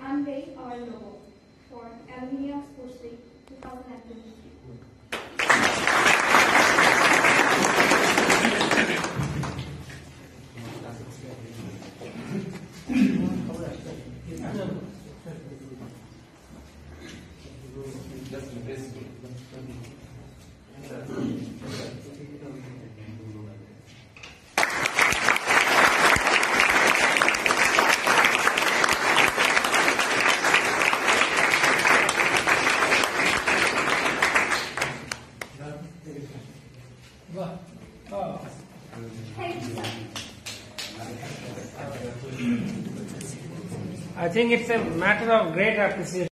and unveil our logo for Alumnia Sports Week 2023. Thank you, sir. I think it's a matter of great appreciation.